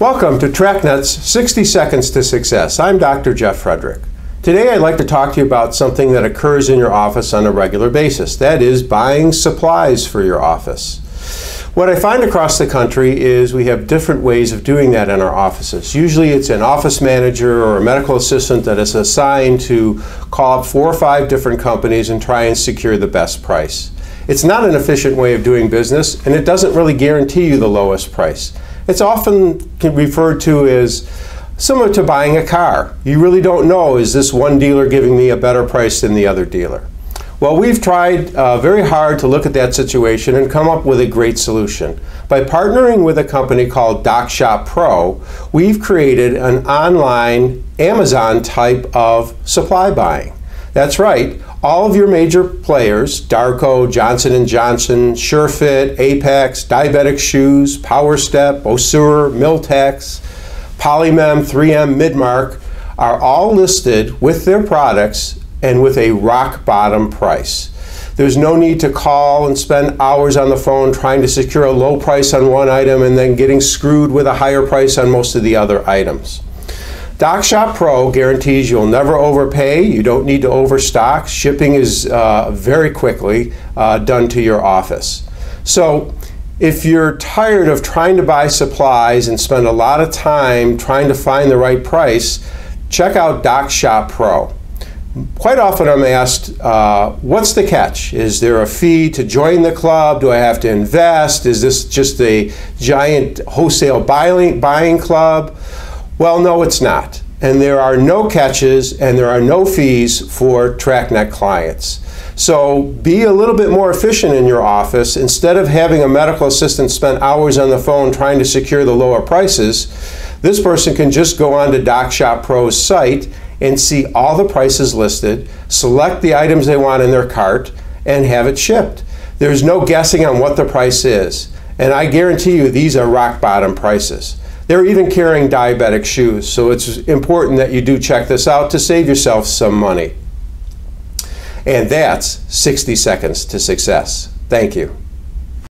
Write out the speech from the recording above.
Welcome to TRAKnet's 60 Seconds to Success. I'm Dr. Jeff Frederick. Today I'd like to talk to you about something that occurs in your office on a regular basis. That is buying supplies for your office. What I find across the country is we have different ways of doing that in our offices. Usually it's an office manager or a medical assistant that is assigned to call up four or five different companies and try and secure the best price. It's not an efficient way of doing business and it doesn't really guarantee you the lowest price. It's often referred to as similar to buying a car. You really don't know, is this one dealer giving me a better price than the other dealer? Well, we've tried uh, very hard to look at that situation and come up with a great solution. By partnering with a company called DocShop Pro, we've created an online Amazon type of supply buying. That's right, all of your major players, Darco, Johnson & Johnson, SureFit, Apex, Diabetic Shoes, PowerStep, Össur, Miltex, Polymem, 3M, Midmark, are all listed with their products and with a rock bottom price. There's no need to call and spend hours on the phone trying to secure a low price on one item and then getting screwed with a higher price on most of the other items. DocShop Pro guarantees you'll never overpay, you don't need to overstock, shipping is uh, very quickly uh, done to your office. So if you're tired of trying to buy supplies and spend a lot of time trying to find the right price, check out DocShop Pro. Quite often I'm asked, uh, what's the catch? Is there a fee to join the club? Do I have to invest? Is this just a giant wholesale buying, buying club? Well, no, it's not. And there are no catches and there are no fees for TRAKnet clients. So be a little bit more efficient in your office. Instead of having a medical assistant spend hours on the phone trying to secure the lower prices, this person can just go on to DocShop Pro's site and see all the prices listed, select the items they want in their cart, and have it shipped. There's no guessing on what the price is. And I guarantee you these are rock bottom prices. They're even carrying diabetic shoes, so it's important that you do check this out to save yourself some money. And that's 60 seconds to success. Thank you.